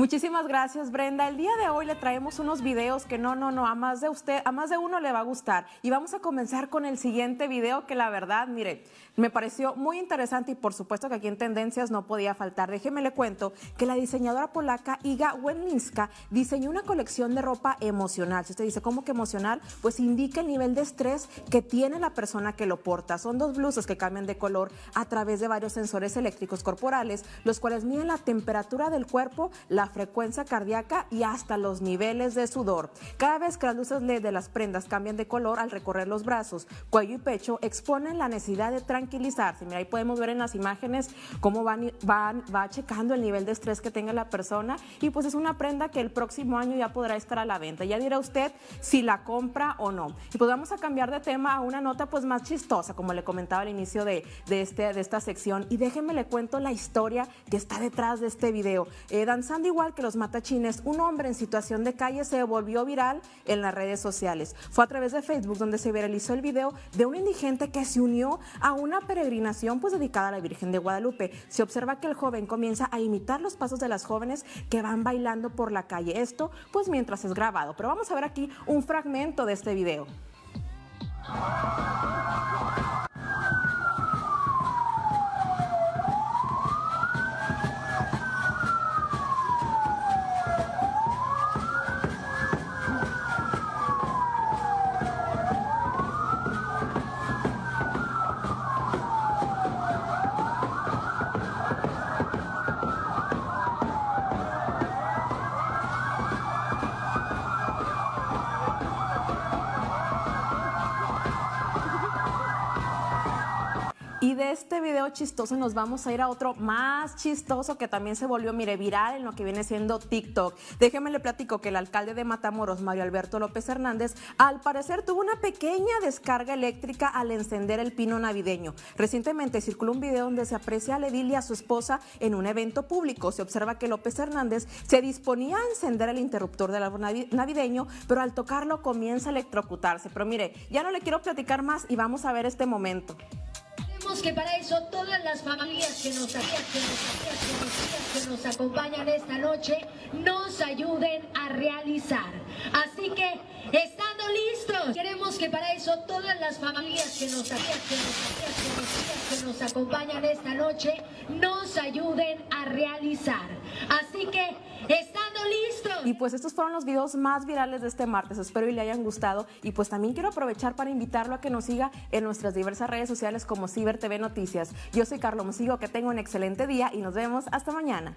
Muchísimas gracias, Brenda. El día de hoy le traemos unos videos que no, no, no, a más de usted, a más de uno le va a gustar. Y vamos a comenzar con el siguiente video que la verdad, mire, me pareció muy interesante y por supuesto que aquí en Tendencias no podía faltar. Déjeme le cuento que la diseñadora polaca Iga Wenlinska diseñó una colección de ropa emocional. Si usted dice, ¿cómo que emocional? Pues indica el nivel de estrés que tiene la persona que lo porta. Son dos blusas que cambian de color a través de varios sensores eléctricos corporales, los cuales miden la temperatura del cuerpo, la frecuencia cardíaca y hasta los niveles de sudor. Cada vez que las luces LED de las prendas cambian de color al recorrer los brazos, cuello y pecho, exponen la necesidad de tranquilizarse. Mira, ahí podemos ver en las imágenes cómo van, van, va checando el nivel de estrés que tenga la persona y pues es una prenda que el próximo año ya podrá estar a la venta. Ya dirá usted si la compra o no. Y pues vamos a cambiar de tema a una nota pues más chistosa, como le comentaba al inicio de, de, este, de esta sección. Y déjenme le cuento la historia que está detrás de este video. Eh, danzando que los matachines, un hombre en situación de calle se volvió viral en las redes sociales. Fue a través de Facebook donde se viralizó el video de un indigente que se unió a una peregrinación pues dedicada a la Virgen de Guadalupe. Se observa que el joven comienza a imitar los pasos de las jóvenes que van bailando por la calle. Esto pues mientras es grabado. Pero vamos a ver aquí un fragmento de este video. Y de este video chistoso nos vamos a ir a otro más chistoso que también se volvió, mire, viral en lo que viene siendo TikTok. Déjeme le platico que el alcalde de Matamoros, Mario Alberto López Hernández, al parecer tuvo una pequeña descarga eléctrica al encender el pino navideño. Recientemente circuló un video donde se aprecia a Ledil y a su esposa en un evento público. Se observa que López Hernández se disponía a encender el interruptor del árbol navideño, pero al tocarlo comienza a electrocutarse. Pero mire, ya no le quiero platicar más y vamos a ver este momento que para eso todas las familias que nos, que nos, acompañan esta noche nos ayuden a realizar. Así que, estando listos, que para eso todas las familias que nos, que nos, que nos acompañan esta noche nos ayuden a realizar. Así que, estando listos. Y pues estos fueron los videos más virales de este martes. Espero y le hayan gustado. Y pues también quiero aprovechar para invitarlo a que nos siga en nuestras diversas redes sociales como Ciber TV Noticias. Yo soy Carlos Mosigo, que tenga un excelente día y nos vemos hasta mañana.